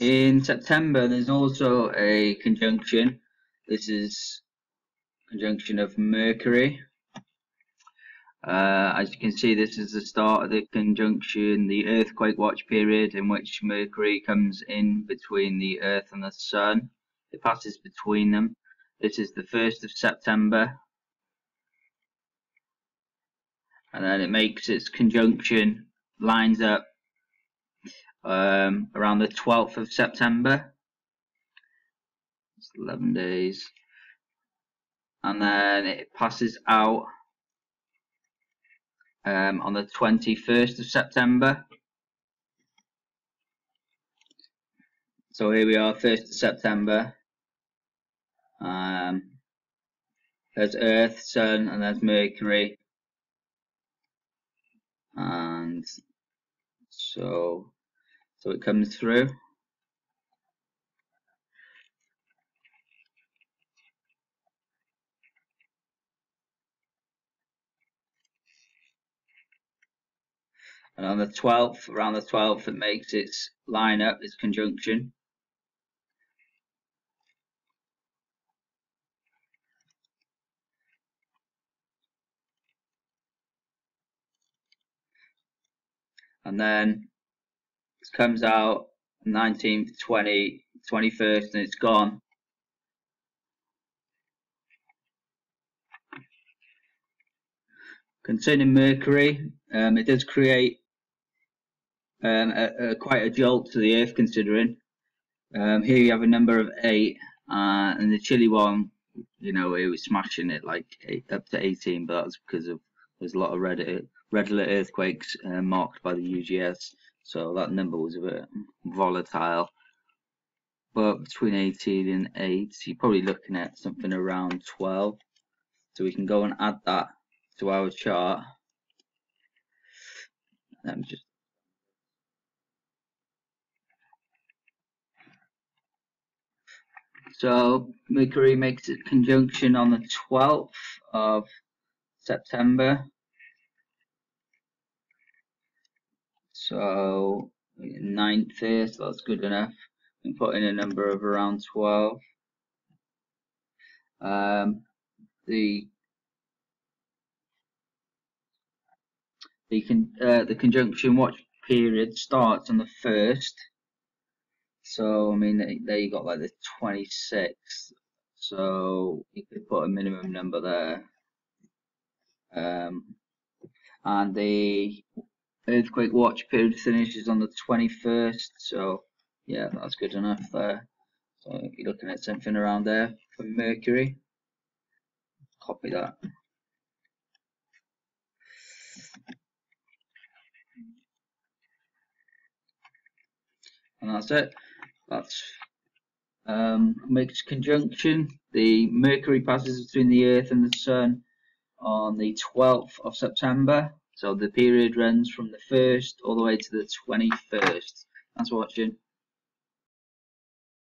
In September, there's also a conjunction. This is conjunction of Mercury. Uh, as you can see, this is the start of the conjunction, the earthquake watch period in which Mercury comes in between the Earth and the Sun. It passes between them. This is the 1st of September. And then it makes its conjunction, lines up um, around the 12th of September. It's 11 days. And then it passes out um, on the 21st of September. So here we are, 1st of September. Um, there's Earth, Sun, and there's Mercury. And so so it comes through. And on the 12th, around the 12th, it makes its line up, its conjunction. And then comes out 19th, 20, 21st, and it's gone. Concerning Mercury, um, it does create um, a, a, quite a jolt to the Earth, considering. Um, here you have a number of eight, uh, and the Chile one, you know, it was smashing it like eight, up to 18, but that's because of there's a lot of red, red alert earthquakes uh, marked by the UGS so that number was a bit volatile. But between 18 and 8 you're probably looking at something around 12 so we can go and add that to our chart. Let me just so Mercury makes a conjunction on the 12th of September So ninth here, so that's good enough. We put in a number of around 12. Um, the the con uh, the conjunction watch period starts on the first. So I mean, there you got like the 26th. So you could put a minimum number there. Um, and the earthquake watch period finishes on the 21st so yeah that's good enough there. So you're looking at something around there for mercury. Copy that. And that's it. That's um, mixed conjunction. The mercury passes between the earth and the sun on the 12th of September so the period runs from the 1st all the way to the 21st. Thanks for watching.